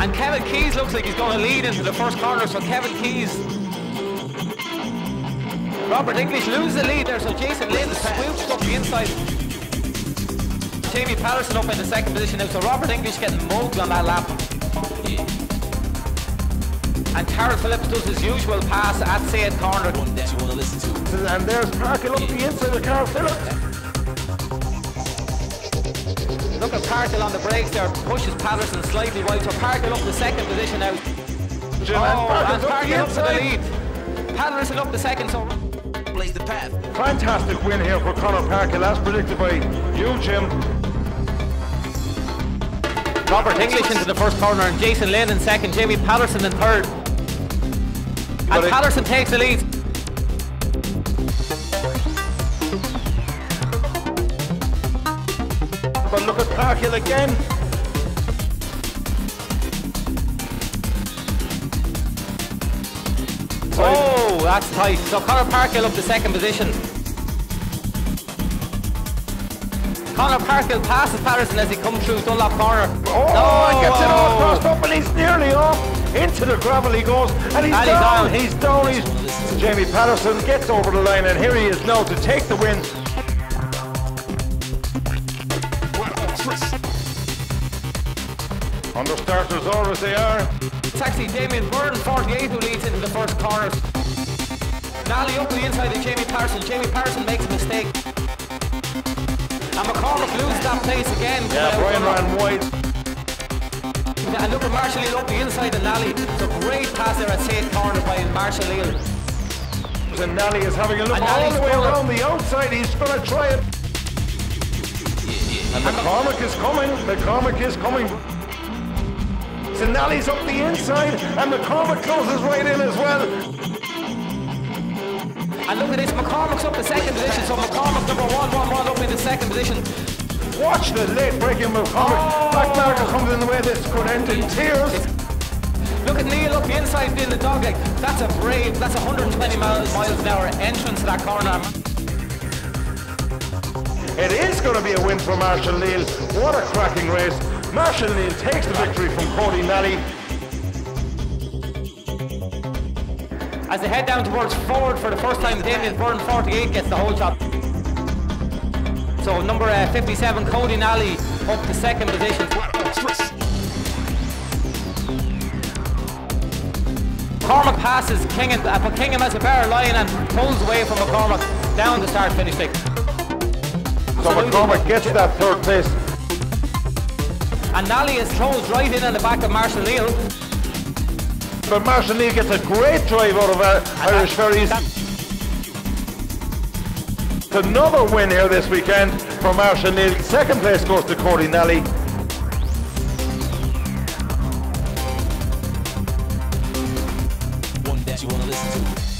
And Kevin Keys looks like he's going to lead into the first corner, so Kevin Keys. Robert English loses the lead there, so Jason Lynn swooped up the inside. Jamie Patterson up in the second position now, so Robert English getting mugged on that lap. And Carol Phillips does his usual pass at Sayed corner. One that you want to listen to. And there's Parkhill up the inside of Carl Phillips. Parkhill on the brakes there, pushes Patterson slightly wide, so Parkhill up the second position now. Jim, Oh, and and Parkhill's up the up to the lead. Patterson up the second, so Blaze the path. Fantastic win here for Conor Parkhill, as predicted by you, Jim. Robert English into the first corner and Jason Lynn in second, Jamie Patterson in third. But And Patterson takes the lead. Look at Parkhill again. Oh, that's tight. So Connor Parkhill up the second position. Conor Parkhill passes Patterson as he comes through Dunlop corner. Oh, and gets it all oh. crossed up and he's nearly off. Into the gravel he goes and he's And he's down. down. He's down. He's Jamie Patterson gets over the line and here he is now to take the win. Under starters are as they are. It's actually Damien Byrne, 48, who leads into the first corner. Nally up the inside of Jamie Patterson. Jamie Patterson makes a mistake. And McCormick loses that place again. Yeah, Brian ran wide. And look at Marshall Neill up the inside of Nally. It's a great pass there at safe corner by Marshall Neill. And Nally is having a look And all Nally's the way around the outside. He's going to try it. And McCormick is coming. The McCormick is coming. So Nally's up the inside, and McCormick closes right in as well. And look at this, McCormick's up the second position, so McCormick number one, one, one up in the second position. Watch the late breaking McCormick. Oh. Backmarker comes in the way. This could end in tears. Look at Neill up the inside in the dog leg. That's a brave, that's 120 miles, miles an hour entrance to that corner. It is going to be a win for Marshall Neill. What a cracking race. Marshall Neill takes the victory from Cody Nally. As they head down towards Ford for the first time, Damien Byrne 48 gets the whole job. So number uh, 57, Cody Nally up to second position. McCormick passes Kingham, uh, but Kingham has a better line and pulls away from McCormick down the start finish line. So McCormick gets that third place. And Nally is throws right in on the back of Marshall Neill. But Marshall Neill gets a great drive out of uh, Irish Ferries. It's another win here this weekend for Marshall Neill. Second place goes to Cody Nally. One that you want to listen to.